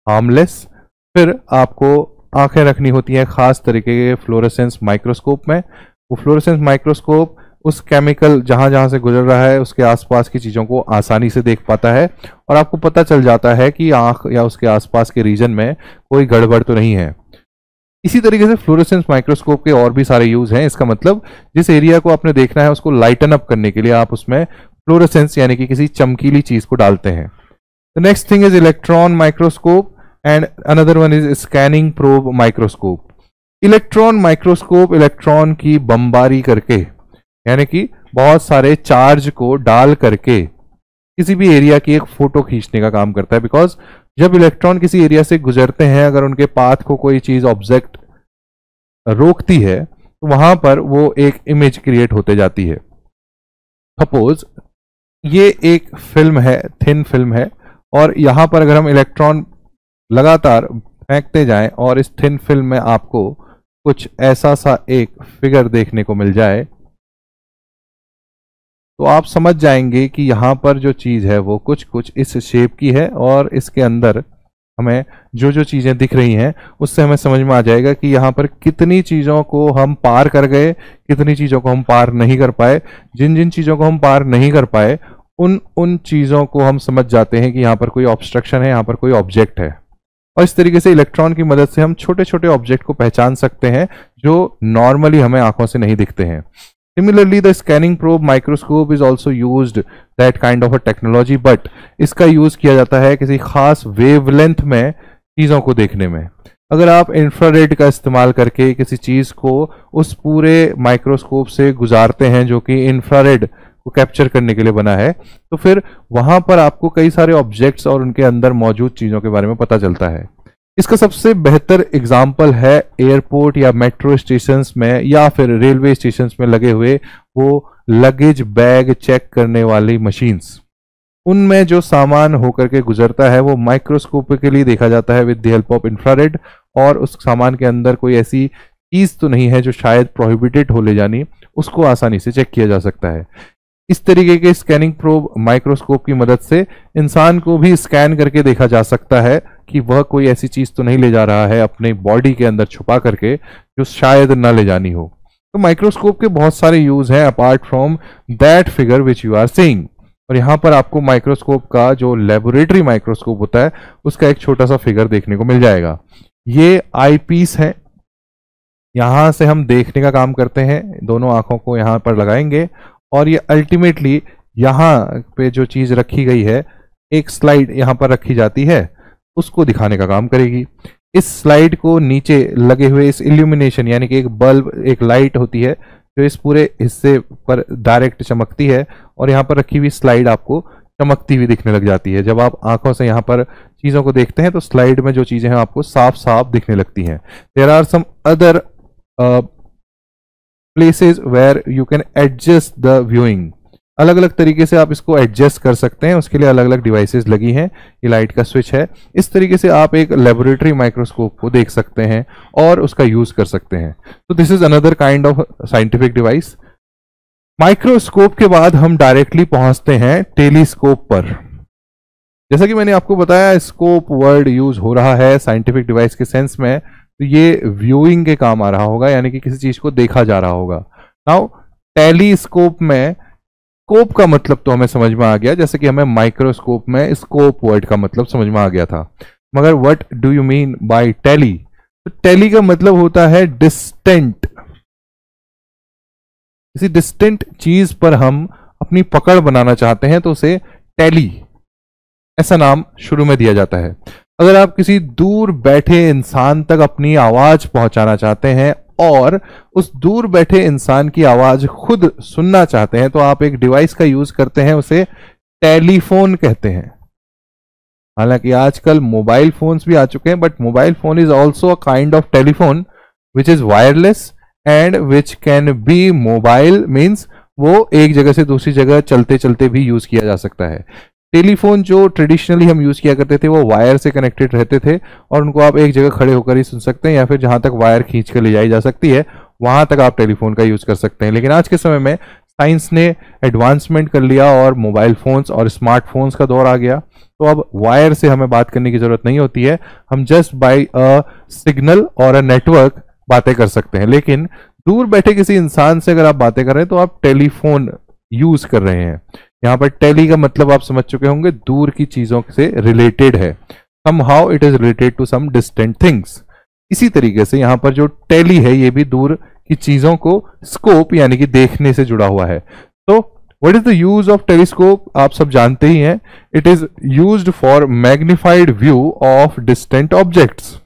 हार्मलेस फिर आपको आँखें रखनी होती हैं, खास तरीके के फ्लोरोसेंस माइक्रोस्कोप में। वो फ्लोरोसेंस माइक्रोस्कोप उस केमिकल जहाँ जहाँ से गुजर रहा है, उसके आसपास की चीज़ों को आसानी से देख पाता है और आपको पता चल जाता है कि आँख या उसके आसपास के रीजन में कोई गड़बड़ तो नहीं है। इसी तरीके से फ्लोरोसेंस माइक्रोस्कोप के और भी सारे यूज़ हैं। इसका मतलब जिस एरिया को आपने देखना है, उसको लाइटन अप करने के लिए आप उसमें फ्लोरोसेंस यानी कि किसी चमकीली चीज़ को डालते हैं। The next thing is electron microscope and another one is scanning probe microscope electron microscope electron की बमबारी करके, यानी कि बहुत सारे चार्ज को डाल करके किसी भी एरिया की एक फ़ोटो खींचने का काम करता है। बिकॉज़ जब इलेक्ट्रॉन किसी एरिया से गुजरते हैं, अगर उनके पाथ को कोई चीज़ ऑब्जेक्ट रोकती है तो वहाँ पर वो एक इमेज क्रिएट होते जाती है। सपोज़ ये एक फ़िल्म है थिन फ़िल्म है, और यहाँ पर अगर हम इलेक्ट्रॉन लगातार फेंकते जाएँ और इस थिन फ़िल्म में आपको कुछ ऐसा सा एक फिगर देखने को मिल जाए तो आप समझ जाएँगे कि यहाँ पर जो चीज़ है वो कुछ कुछ इस शेप की है और इसके अंदर हमें जो जो चीज़ें दिख रही हैं, उससे हमें समझ में आ जाएगा कि यहाँ पर कितनी चीज़ों को हम पार कर गए, कितनी चीज़ों को हम पार नहीं कर पाए। जिन जिन चीज़ों को हम पार नहीं कर पाए, उन उन चीज़ों को हम समझ जाते हैं कि यहाँ पर कोई ऑब्स्ट्रक्शन है, यहाँ पर कोई ऑब्जेक्ट है। और इस तरीके से इलेक्ट्रॉन की मदद से हम छोटे छोटे ऑब्जेक्ट को पहचान सकते हैं, जो नॉर्मली हमें आँखों से नहीं दिखते हैं। Similarly the scanning probe microscope is also use that kind of a technology but इसका यूज़ किया जाता है किसी खास वेवलेंथ में चीज़ों को देखने में। अगर आप इंफ्रारेड का इस्तेमाल करके किसी चीज़ को उस पूरे माइक्रोस्कोप से गुजारते हैं, जो कि इंफ्रारेड को कैप्चर करने के लिए बना है तो फिर वहाँ पर आपको कई सारे ऑब्जेक्ट्स और उनके अंदर मौजूद चीज़ों के बारे में पता चलता है। इसका सबसे बेहतर एग्ज़ाम्पल है एयरपोर्ट या मेट्रो स्टेशन में या फिर रेलवे स्टेशन में लगे हुए वो लगेज बैग चेक करने वाली मशीन्स उनमें जो सामान होकर के गुजरता है वो माइक्रोस्कोपिकली देखा जाता है with the help of infrared और उस सामान के अंदर कोई ऐसी चीज़ तो नहीं है जो शायद प्रोहिबिटेड हो ले जानी, उसको आसानी से चेक किया जा सकता है। इस तरीके के स्कैनिंग प्रोब माइक्रोस्कोप की मदद से इंसान को भी स्कैन करके देखा जा सकता है कि वह कोई ऐसी चीज़ तो नहीं ले जा रहा है अपने बॉडी के अंदर छुपा करके, जो शायद न ले जानी हो। तो माइक्रोस्कोप के बहुत सारे यूज़ हैं apart from that figure which you are seeing और यहाँ पर आपको माइक्रोस्कोप का जो लेबोरेटरी माइक्रोस्कोप होता है, उसका एक छोटा सा फिगर देखने को मिल जाएगा। ये आई पीस है। यहाँ से हम देखने का काम करते हैं। दोनों आँखों को यहाँ पर लगाएँगे। और ये अल्टीमेटली यहाँ पे जो चीज़ रखी गई है, एक स्लाइड यहाँ पर रखी जाती है, उसको दिखाने का काम करेगी। इस स्लाइड को नीचे लगे हुए, इस इल्यूमिनेशन यानी कि एक बल्ब एक लाइट होती है, जो इस पूरे हिस्से पर डायरेक्ट चमकती है और यहाँ पर रखी हुई स्लाइड आपको चमकती हुई दिखने लग जाती है। जब आप आँखों से यहाँ पर चीज़ों को देखते हैं तो स्लाइड में जो चीज़ें हैं, आपको साफ़ साफ़ दिखने लगती हैं। There are some other places where you can adjust the viewing अलग अलग तरीके से आप इसको एडजस्ट कर सकते हैं। उसके लिए अलग अलग डिवाइसेस लगी हैं। ये लाइट का स्विच है। इस तरीके से आप एक लेबोरेटरी माइक्रोस्कोप को देख सकते हैं और उसका यूज़ कर सकते हैं। तो this is another kind of scientific device microscope के बाद हम डायरेक्टली पहुँचते हैं टेलीस्कोप पर। जैसा कि मैंने आपको बताया स्कोप वर्ड यूज़ हो रहा है साइंटिफिक डिवाइस के सेंस में। तो ये व्यूइंग के काम आ रहा होगा, यानी कि किसी चीज़ को देखा जा रहा होगा। नाउ टेलीस्कोप में स्कोप का मतलब तो हमें समझ में आ गया, जैसे कि हमें माइक्रोस्कोप में स्कोप वर्ड का मतलब समझ में आ गया था। मगर what do you mean by tele तो टेली का मतलब होता है डिस्टेंट किसी डिस्टेंट चीज़ पर हम अपनी पकड़ बनाना चाहते हैं तो उसे टेली ऐसा नाम शुरू में दिया जाता है। अगर आप किसी दूर बैठे इंसान तक अपनी आवाज़ पहुंचाना चाहते हैं और उस दूर बैठे इंसान की आवाज़ खुद सुनना चाहते हैं तो आप एक डिवाइस का यूज़ करते हैं, उसे टेलीफोन कहते हैं। हालाँकि आजकल मोबाइल फोन्स भी आ चुके हैं but mobile phone is also a kind of telephone which is wireless and which can be mobile means वो एक जगह से दूसरी जगह चलते चलते भी यूज़ किया जा सकता है। टेलीफोन जो ट्रेडिशनली हम यूज़ किया करते थे, वो वायर से कनेक्टेड रहते थे, और उनको आप एक जगह खड़े होकर ही सुन सकते हैं, या फिर जहाँ तक वायर खींच कर ले जाई जा सकती है, वहाँ तक आप टेलीफोन का यूज़ कर सकते हैं। लेकिन आज के समय में साइंस ने एडवांसमेंट कर लिया, और मोबाइल फोन्स और स्मार्टफोन्स का दौर आ गया। तो अब वायर से हमें बात करने की ज़रूरत नहीं होती है, हम जस्ट बाई अ सिग्नल और अ नेटवर्क बातें कर सकते हैं। लेकिन दूर बैठे किसी इंसान से अगर आप बातें कर रहे हैं तो आप टेलीफोन यूज़ कर रहे हैं। यहाँ पर टेली का मतलब आप समझ चुके होंगे, दूर की चीज़ों से रिलेटेड है। Somehow it is related to some distant things इसी तरीके से यहाँ पर जो टेली है, ये भी दूर की चीज़ों को स्कोप यानी कि देखने से जुड़ा हुआ है। तो what is the use of telescope आप सब जानते ही हैं। It is use for magnified view of distant objects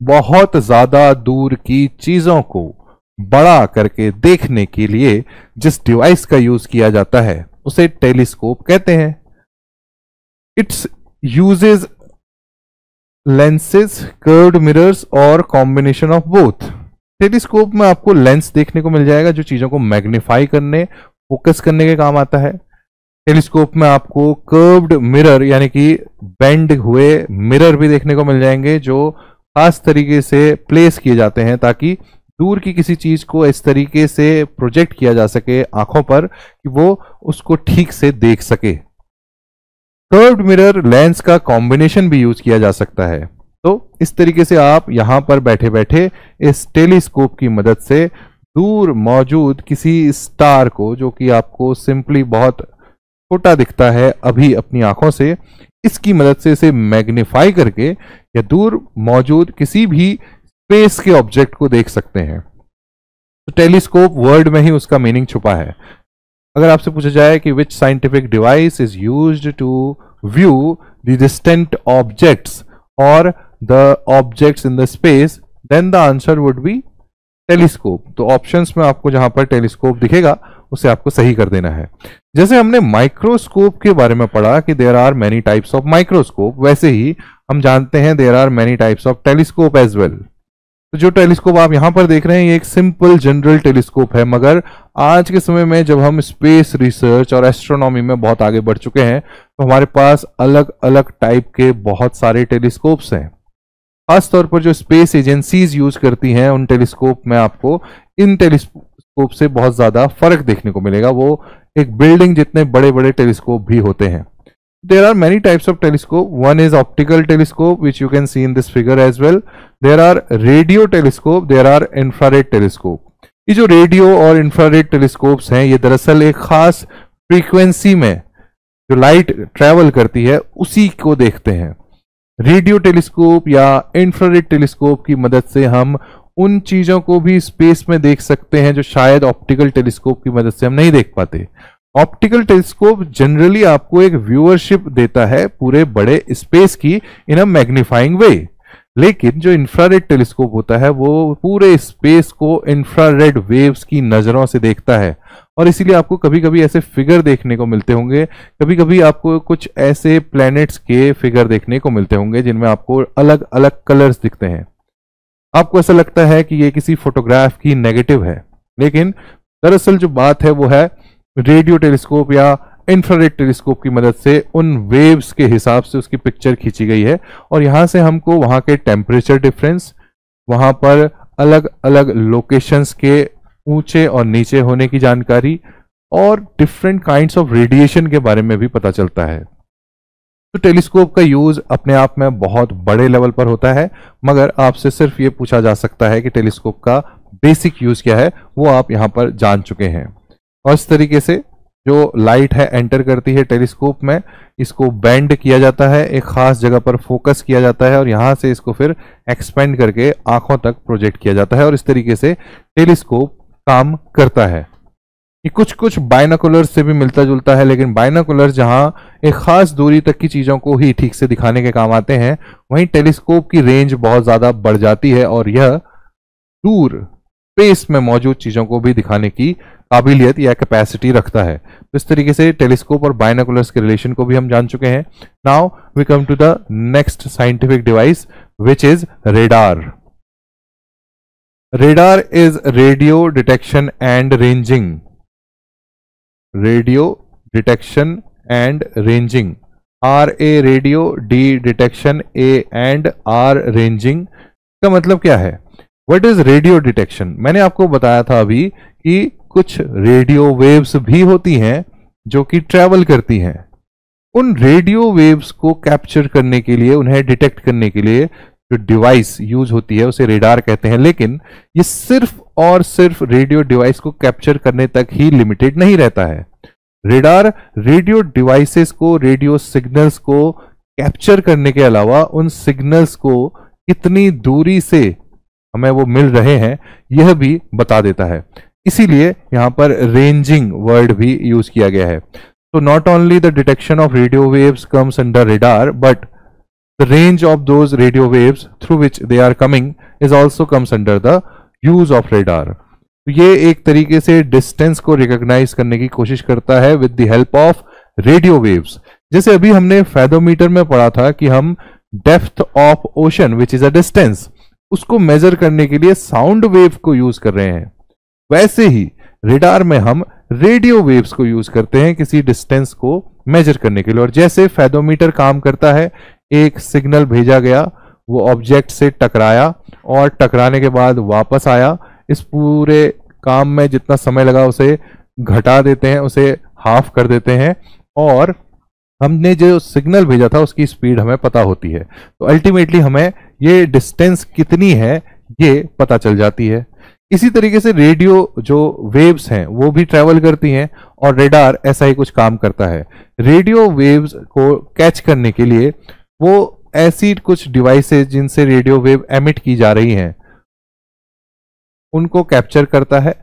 बहुत ज़्यादा दूर की चीज़ों को बड़ा करके देखने के लिए जिस डिवाइस का यूज़ किया जाता है। उसे टेलीस्कोप कहते हैं। Its uses lenses curved mirrors और कॉम्बिनेशन ऑफ़ बोथ टेलीस्कोप में आपको लेंस देखने को मिल जाएगा जो चीज़ों को मैग्नीफाई करने फोकस करने के काम आता है। टेलीस्कोप में आपको कर्व्ड मिरर यानी कि बेंड हुए मिरर भी देखने को मिल जाएँगे जो खास तरीके से प्लेस किए जाते हैं ताकि दूर की किसी चीज़ को इस तरीके से प्रोजेक्ट किया जा सके आँखों पर कि वो उसको ठीक से देख सके। कर्व्ड मिरर लेंस का कॉम्बिनेशन भी यूज़ किया जा सकता है। तो इस तरीके से आप यहाँ पर बैठे बैठे इस टेलीस्कोप की मदद से दूर मौजूद किसी स्टार को, जो कि आपको सिंपली बहुत छोटा दिखता है, अभी अपनी आँखों से, इसकी मदद से इसे मैग्नीफाई करके या दूर मौजूद किसी भी स्पेस के ऑब्जेक्ट को देख सकते हैं। तो टेलीस्कोप वर्ड में ही उसका मीनिंग छुपा है। अगर आपसे पूछा जाए कि which scientific device is use to view the distant objects और the objects in the space then the answer would be telescope तो ऑप्शंस में आपको जहाँ पर टेलीस्कोप दिखेगा, उसे आपको सही कर देना है। जैसे हमने माइक्रोस्कोप के बारे में पढ़ा कि there are many types of microscope वैसे ही हम जानते हैं there are many types of telescope as well तो जो टेलीस्कोप आप यहाँ पर देख रहे हैं, ये एक सिंपल जनरल टेलीस्कोप है, मगर आज के समय में जब हम स्पेस रिसर्च और एस्ट्रोनॉमी में बहुत आगे बढ़ चुके हैं तो हमारे पास अलग अलग टाइप के बहुत सारे टेलीस्कोप्स हैं। खासतौर पर जो स्पेस एजेंसीज यूज़ करती हैं, उन टेलीस्कोप में आपको इन टेलीस्कोप से बहुत ज़्यादा फ़र्क देखने को मिलेगा। वो एक बिल्डिंग जितने बड़े बड़े टेलीस्कोप भी होते हैं। There are many types of telescope one is optical telescope which you can see in this figure as well there are radio telescope there are infrared telescope ये जो रेडियो और इंफ्रारेड टेलीस्कोप्स हैं ये दरअसल एक खास फ्रीक्वेंसी में जो लाइट ट्रेवल करती है उसी को देखते हैं रेडियो टेलीस्कोप या इंफ्रारेड टेलीस्कोप की मदद से हम उन चीज़ों को भी स्पेस में देख सकते हैं जो शायद ऑप्टिकल टेलीस्कोप की मदद से हम नहीं देख पाते ऑप्टिकल टेलीस्कोप जनरली आपको एक व्यूअरशिप देता है पूरे बड़े स्पेस की इन अ मैग्नीफाइंग वे। लेकिन जो इंफ्रारेड टेलीस्कोप होता है, वो पूरे स्पेस को इंफ्रारेड वेव्स की नज़रों से देखता है। और इसीलिए आपको कभी कभी ऐसे फिगर देखने को मिलते होंगे कभी कभी आपको कुछ ऐसे प्लैनेट्स के फिगर देखने को मिलते होंगे, जिनमें आपको अलग अलग कलर्स दिखते हैं। आपको ऐसा लगता है कि ये किसी फोटोग्राफ की नेगेटिव है। लेकिन दरअसल जो बात है, वो है रेडियो टेलीस्कोप या इंफ्रारेड टेलीस्कोप की मदद से उन वेव्स के हिसाब से उसकी पिक्चर खींची गई है। और यहाँ से हमको वहाँ के टेम्परेचर डिफरेंस, वहाँ पर अलग अलग लोकेशंस के ऊँचे और नीचे होने की जानकारी और डिफरेंट काइंड्स ऑफ़ रेडिएशन के बारे में भी पता चलता है। तो टेलीस्कोप का यूज़ अपने आप में बहुत बड़े लेवल पर होता है, मगर आपसे सिर्फ़ ये पूछा जा सकता है कि टेलीस्कोप का बेसिक यूज़ क्या है, वो आप यहाँ पर जान चुके हैं। और इस तरीके से जो लाइट है एंटर करती है टेलीस्कोप में, इसको बेंड किया जाता है, एक खास जगह पर फोकस किया जाता है और यहाँ से इसको फिर एक्सपेंड करके आँखों तक प्रोजेक्ट किया जाता है और इस तरीके से टेलीस्कोप काम करता है। ये कुछ कुछ बायनाकुलर से भी मिलता जुलता है, लेकिन बायनाकुलर जहाँ एक खास दूरी तक की चीज़ों को ही ठीक से दिखाने के काम आते हैं, वहीं टेलीस्कोप की रेंज बहुत ज़्यादा बढ़ जाती है और यह दूर स्पेस में मौजूद चीज़ों को भी दिखाने की काबिलियत या कैपेसिटी रखता है। तो इस तरीके से टेलीस्कोप और बायनाकुलर्स के रिलेशन को भी हम जान चुके हैं। Now we come to the next scientific device which is radar radar is radio detection and ranging. Radio detection and ranging. R a radio, d detection, a and r ranging. का मतलब क्या है? वट इज़ रेडियो डिटेक्शन मैंने आपको बताया था अभी कि कुछ रेडियो वेव्स भी होती हैं जो कि ट्रेवल करती हैं। उन रेडियो वेव्स को कैप्चर करने के लिए, उन्हें डिटेक्ट करने के लिए जो डिवाइस यूज़ होती है, उसे रेडार कहते हैं। लेकिन ये सिर्फ़ और सिर्फ़ रेडियो डिवाइस को कैप्चर करने तक ही लिमिटेड नहीं रहता है। रेडार रेडियो डिवाइसेस को, रेडियो सिग्नल्स को कैप्चर करने के अलावा उन सिग्नल्स को कितनी दूरी से हमें वो मिल रहे हैं, यह भी बता देता है। इसीलिए यहाँ पर रेंजिंग वर्ड भी यूज़ किया गया है। तो not only the detection of radio waves comes under radar but range of those radio waves through which they are coming is also comes under the use of radar. तो ये एक तरीके से डिस्टेंस को रिकॉग्नाइज करने की कोशिश करता है with the help of radio waves जैसे अभी हमने फैदोमीटर में पढ़ा था कि हम depth of ocean which is a distance उसको मेजर करने के लिए साउंड वेव को यूज़ कर रहे हैं। वैसे ही रेडार में हम रेडियो वेव्स को यूज़ करते हैं किसी डिस्टेंस को मेजर करने के लिए। और जैसे फैदोमीटर काम करता है, एक सिग्नल भेजा गया, वो ऑब्जेक्ट से टकराया और टकराने के बाद वापस आया। इस पूरे काम में जितना समय लगा उसे घटा देते हैं, उसे हाफ़ कर देते हैं और हमने जो सिग्नल भेजा था उसकी स्पीड हमें पता होती है। तो अल्टीमेटली हमें ये डिस्टेंस कितनी है, ये पता चल जाती है। इसी तरीके से रेडियो जो वेव्स हैं, वो भी ट्रेवल करती हैं और रेडार ऐसा ही कुछ काम करता है। रेडियो वेव्स को कैच करने के लिए वो ऐसी कुछ डिवाइसेस जिनसे रेडियो वेव एमिट की जा रही हैं, उनको कैप्चर करता है।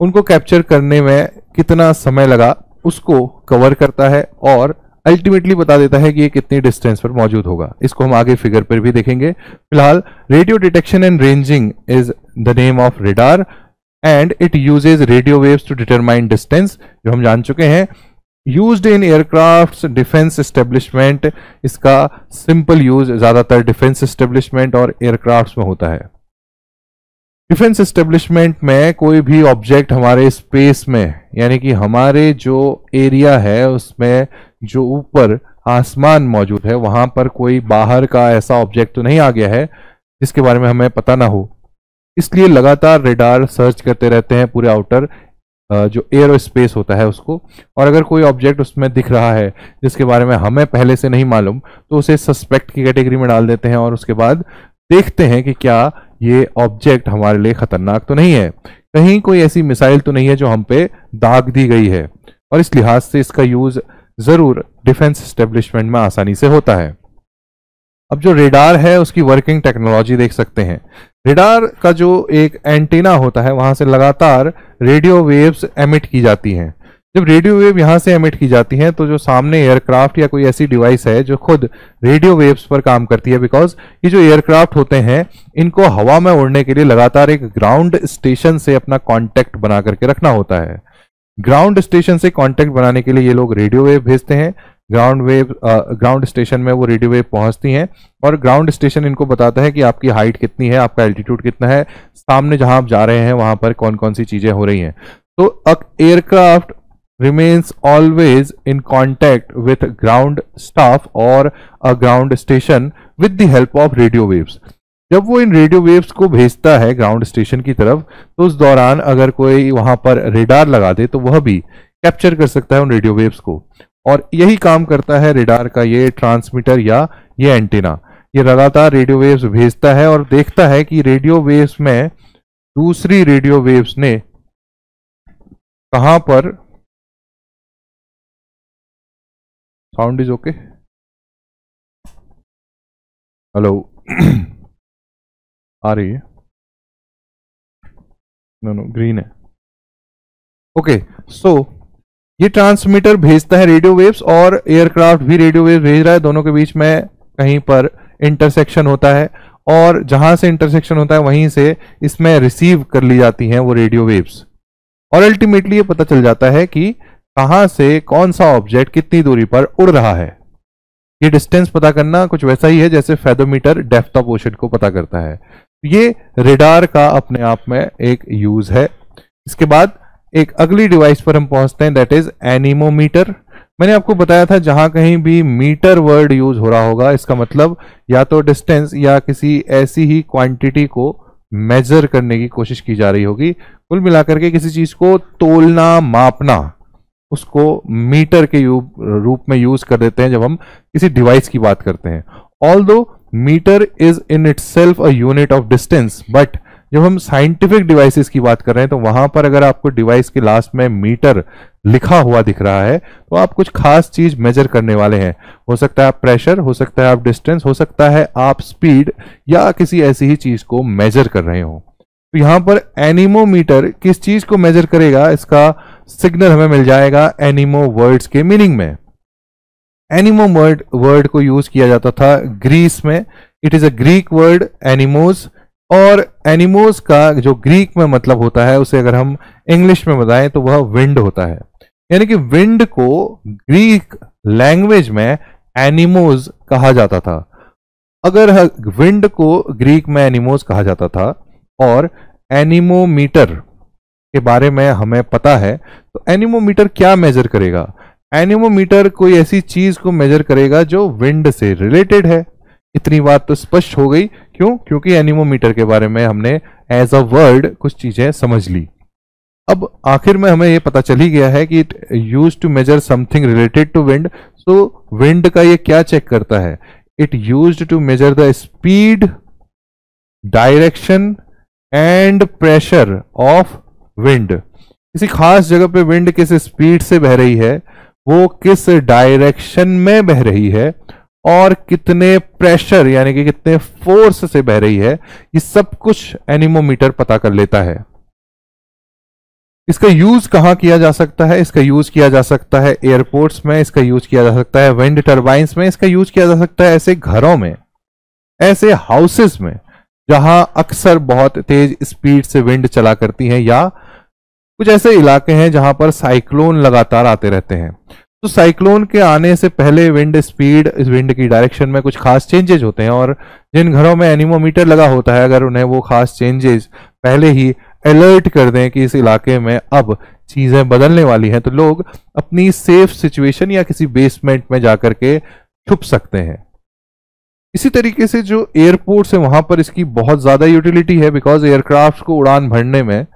उनको कैप्चर करने में कितना समय लगा, उसको कवर करता है और अल्टीमेटली बता देता है कि ये कितनी डिस्टेंस पर मौजूद होगा। इसको हम आगे फिगर पर भी देखेंगे। फ़िलहाल radio detection and ranging is the name of radar and it uses radio waves to determine distance जो हम जान चुके हैं। Use in aircraft defence establishment इसका सिंपल यूज़ ज़्यादातर डिफेंस एस्टेब्लिशमेंट और एयरक्राफ्ट में होता है। डिफेंस एस्टेब्लिशमेंट में कोई भी ऑब्जेक्ट हमारे स्पेस में, यानी कि हमारे जो एरिया है, उसमें जो ऊपर आसमान मौजूद है, वहाँ पर कोई बाहर का ऐसा ऑब्जेक्ट तो नहीं आ गया है, जिसके बारे में हमें पता ना हो। इसलिए लगातार रेडार सर्च करते रहते हैं पूरे आउटर जो एयर स्पेस होता है उसको। और अगर कोई ऑब्जेक्ट उसमें दिख रहा है, जिसके बारे में हमें पहले से नहीं मालूम तो उसे सस्पेक्ट की कैटेगरी में डाल देते हैं और उसके बाद देखते हैं कि क्या ये ऑब्जेक्ट हमारे लिए खतरनाक तो नहीं है। कहीं कोई ऐसी मिसाइल तो नहीं है जो हम पे दाग दी गई है। और इस लिहाज से इसका यूज़ ज़रूर डिफेंस स्टेब्लिशमेंट में आसानी से होता है। अब जो रेडार है, उसकी वर्किंग टेक्नोलॉजी देख सकते हैं। रेडार का जो एक एंटीना होता है, वहाँ से लगातार रेडियो वेव्स एमिट की जाती हैं। जब रेडियो वेव यहाँ से एमिट की जाती हैं तो जो सामने एयरक्राफ्ट या कोई ऐसी डिवाइस है, जो खुद रेडियो वेव्स पर काम करती है बिकॉज़ ये जो एयरक्राफ्ट होते हैं, इनको हवा में उड़ने के लिए लगातार एक ग्राउंड स्टेशन से अपना कांटेक्ट बना करके रखना होता है। ग्राउंड स्टेशन से कांटेक्ट बनाने के लिए ये लोग रेडियो वेव भेजते हैं। ग्राउंड वेव ग्राउंड स्टेशन में वो रेडियो वेव पहुँचती हैं और ग्राउंड स्टेशन इनको बताता है कि आपकी हाइट कितनी है, आपका एल्टीट्यूड कितना है, सामने जहाँ आप जा रहे हैं वहाँ पर कौन कौन सी चीज़ें हो रही हैं। तो aircraft remains always in contact with ground staff or a ground station with the help of radio waves जब वो इन रेडियो वेव्स को भेजता है ग्राउंड स्टेशन की तरफ़ तो उस दौरान अगर कोई वहाँ पर रेडार लगा दे तो वह भी कैप्चर कर सकता है उन रेडियो वेव्स को। और यही काम करता है रेडार का ये ट्रांसमीटर या ये एंटीना ये लगातार रेडियो वेव्स भेजता है और देखता है कि रेडियो वेव्स में दूसरी रेडियो वेव्स ने कहाँ पर साउंड इज़ ओके हेलो आ रही है। नो नो ग्रीन है। ओके सो ये ट्रांसमीटर भेजता है रेडियो वेव्स और एयरक्राफ्ट भी रेडियो वेव्स भेज रहा है। दोनों के बीच में कहीं पर इंटरसेक्शन होता है और जहाँ से इंटरसेक्शन होता है, वहीं से इसमें रिसीव कर ली जाती हैं वो रेडियो वेव्स और अल्टीमेटली ये पता चल जाता है कि कहाँ से कौन सा ऑब्जेक्ट कितनी दूरी पर उड़ रहा है। ये डिस्टेंस पता करना कुछ वैसा ही है जैसे फेदोमीटर डेप्थ ऑफ़ ओशन को पता करता है। ये रेडार का अपने आप में एक यूज़ है। इसके बाद एक अगली डिवाइस पर हम पहुँचते हैं दैट इज़ एनिमोमीटर मैंने आपको बताया था, जहाँ कहीं भी मीटर वर्ड यूज़ हो रहा होगा, इसका मतलब या तो डिस्टेंस या किसी ऐसी ही क्वांटिटी को मेजर करने की कोशिश की जा रही होगी। कुल मिलाकर के किसी चीज़ को तोलना, मापना, उसको मीटर के रूप में यूज़ कर देते हैं जब हम किसी डिवाइस की बात करते हैं। Although metre is in itself a unit of distance, but जब हम साइंटिफिक डिवाइसेस की बात कर रहे हैं तो वहाँ पर अगर आपको डिवाइस के लास्ट में मीटर लिखा हुआ दिख रहा है तो आप कुछ खास चीज़ मेजर करने वाले हैं। हो सकता है आप प्रेशर, हो सकता है आप डिस्टेंस, हो सकता है आप स्पीड, या किसी ऐसी ही चीज़ को मेजर कर रहे हो। तो यहाँ पर एनिमोमीटर किस चीज़ को मेजर करेगा, इसका सिग्नल हमें मिल जाएगा एनिमो वर्ड्स के मीनिंग में। एनिमो वर्ड वर्ड को यूज़ किया जाता था ग्रीस में। It is a Greek word anemos और एनिमोज का जो ग्रीक में मतलब होता है, उसे अगर हम इंग्लिश में बताएँ तो वह विंड होता है। यानी कि विंड को ग्रीक लैंग्वेज में एनिमोज कहा जाता था। अगर विंड को ग्रीक में एनिमोज कहा जाता था, और एनिमोमीटर के बारे में हमें पता है तो एनिमोमीटर क्या मेजर करेगा? एनिमोमीटर कोई ऐसी चीज़ को मेजर करेगा जो विंड से रिलेटेड है। इतनी बात तो स्पष्ट हो गई। क्यों? क्योंकि एनिमोमीटर के बारे में हमने एज अ वर्ड कुछ चीज़ें समझ ली। अब आखिर में हमें यह पता चल ही गया है कि it use to measure something related to wind so wind का ये क्या चेक करता है? It use to measure the speed direction and pressure of wind किसी खास जगह पे विंड किस स्पीड से बह रही है? वो किस डायरेक्शन में बह रही है और कितने प्रेशर यानी कि कितने फोर्स से बह रही है, ये सब कुछ एनिमोमीटर पता कर लेता है। इसका यूज़ कहाँ किया जा सकता है? इसका यूज़ किया जा सकता है एयरपोर्ट्स में, इसका यूज़ किया जा सकता है विंड टर्बाइंस में, इसका यूज़ किया जा सकता है ऐसे घरों में, ऐसे हाउसेस में, जहाँ अक्सर बहुत तेज स्पीड से विंड चला करती है या कुछ ऐसे इलाके हैं जहाँ पर साइक्लोन लगातार आते रहते हैं। तो साइक्लोन के आने से पहले विंड स्पीड, इस विंड की डायरेक्शन में कुछ खास चेंजेज होते हैं और जिन घरों में एनिमोमीटर लगा होता है, अगर उन्हें वो खास चेंजेस पहले ही अलर्ट कर दें कि इस इलाके में अब चीज़ें बदलने वाली हैं तो लोग अपनी सेफ़ सिचुएशन या किसी बेसमेंट में जाकर के छुप सकते हैं। इसी तरीके से जो एयरपोर्ट है, वहाँ पर इसकी बहुत ज़्यादा यूटिलिटी है, बिकॉज़ एयरक्राफ्ट को उड़ान भरने में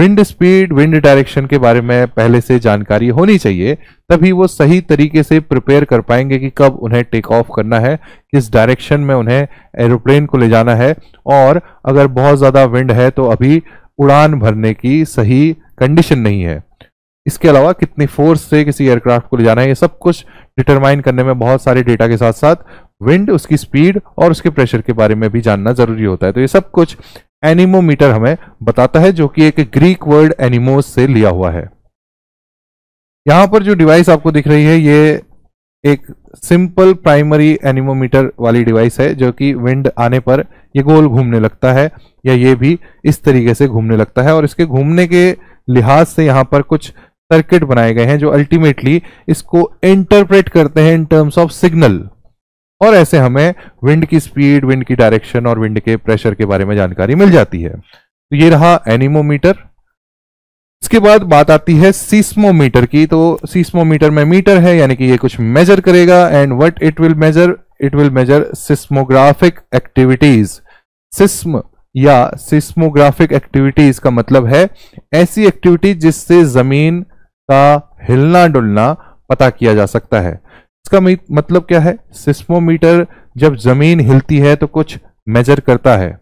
विंड स्पीड विंड डायरेक्शन के बारे में पहले से जानकारी होनी चाहिए, तभी वो सही तरीके से प्रिपेयर कर पाएँगे कि कब उन्हें टेक ऑफ़ करना है, किस डायरेक्शन में उन्हें एरोप्लेन को ले जाना है। और अगर बहुत ज़्यादा विंड है तो अभी उड़ान भरने की सही कंडीशन नहीं है। इसके अलावा कितनी फोर्स से किसी एयरक्राफ्ट को ले जाना है, ये सब कुछ डिटरमाइन करने में बहुत सारे डेटा के साथ साथ विंड उसकी स्पीड और उसके प्रेशर के बारे में भी जानना ज़रूरी होता है। तो ये सब कुछ एनिमोमीटर हमें बताता है, जो कि एक ग्रीक वर्ड एनिमोस से लिया हुआ है। यहाँ पर जो डिवाइस आपको दिख रही है, ये एक सिंपल प्राइमरी एनिमोमीटर वाली डिवाइस है, जो कि विंड आने पर ये गोल घूमने लगता है, या ये भी इस तरीके से घूमने लगता है। और इसके घूमने के लिहाज से यहाँ पर कुछ सर्किट बनाए गए हैं, जो अल्टीमेटली इसको इंटरप्रेट करते हैं इन टर्म्स ऑफ़ सिग्नल और ऐसे हमें विंड की स्पीड विंड की डायरेक्शन और विंड के प्रेशर के बारे में जानकारी मिल जाती है। तो ये रहा एनिमोमीटर इसके बाद बात आती है सीस्मोमीटर की। तो सीस्मोमीटर में मीटर है, यानी कि ये कुछ मेजर करेगा and what it will measure it will measure seismographic activities seism या सिस्मोग्राफिक एक्टिविटीज़ का मतलब है ऐसी एक्टिविटी जिससे ज़मीन का हिलना डुलना पता किया जा सकता है। इसका मतलब क्या है? सिस्मोमीटर जब ज़मीन हिलती है तो कुछ मेजर करता है।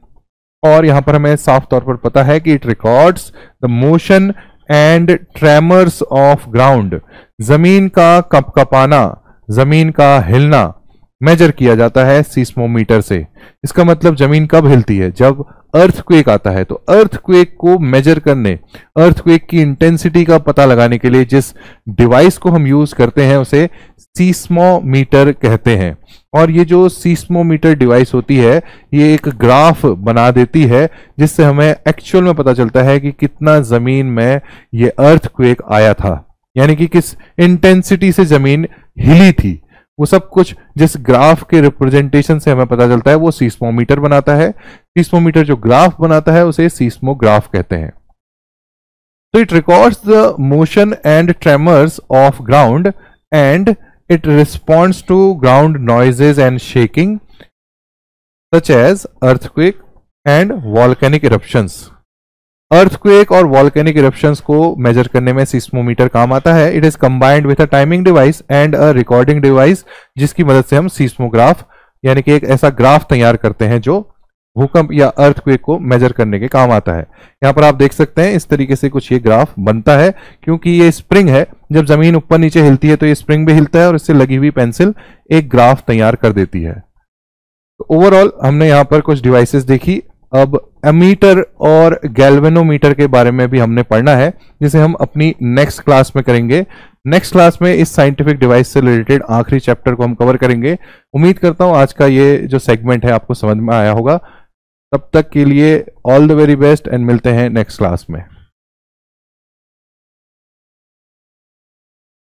और यहाँ पर हमें साफ़ तौर पर पता है कि it records the motion and tremors of ground ज़मीन का कपकपाना, ज़मीन का हिलना मेजर किया जाता है सीस्मोमीटर से। इसका मतलब ज़मीन कब हिलती है? जब अर्थक्वेक आता है तो अर्थक्वेक को मेजर करने अर्थक्वेक की इंटेंसिटी का पता लगाने के लिए जिस डिवाइस को हम यूज़ करते हैं, उसे सीस्मोमीटर कहते हैं। और ये जो सीस्मोमीटर डिवाइस होती है, ये एक ग्राफ बना देती है, जिससे हमें एक्चुअल में पता चलता है कि कितना ज़मीन में ये अर्थक्वेक आया था। यानी कि किस इंटेंसिटी से ज़मीन हिली थी। वो सब कुछ जिस ग्राफ के रिप्रेजेंटेशन से हमें पता चलता है, वो सीस्मोमीटर बनाता है। सीस्मोमीटर जो ग्राफ बनाता है, उसे सीस्मोग्राफ कहते हैं। तो it records the motion and tremors of ground and it responds to ground noises and shaking such as earthquake and volcanic eruptions earthquake और वॉल्केनिक इरप्शंस को मेजर करने में सीस्मोमीटर काम आता है। It is combined with a timing device and a recording device जिसकी मदद से हम सीस्मोग्राफ यानी कि एक ऐसा ग्राफ तैयार करते हैं जो भूकंप या अर्थक्वेक को मेजर करने के काम आता है। यहाँ पर आप देख सकते हैं, इस तरीके से कुछ ये ग्राफ बनता है, क्योंकि ये स्प्रिंग है। जब ज़मीन ऊपर नीचे हिलती है तो ये स्प्रिंग भी हिलता है और इससे लगी हुई पेंसिल एक ग्राफ तैयार कर देती है। तो ओवरऑल हमने यहाँ पर कुछ डिवाइसेस देखी। अब एमीटर और गैल्वेनोमीटर के बारे में भी हमने पढ़ना है, जिसे हम अपनी नेक्स्ट क्लास में करेंगे। नेक्स्ट क्लास में इस साइंटिफिक डिवाइस से रिलेटेड आखिरी चैप्टर को हम कवर करेंगे। उम्मीद करता हूँ आज का ये जो सेगमेंट है आपको समझ में आया होगा। तब तक के लिए all the very best and मिलते हैं नेक्स्ट क्लास में।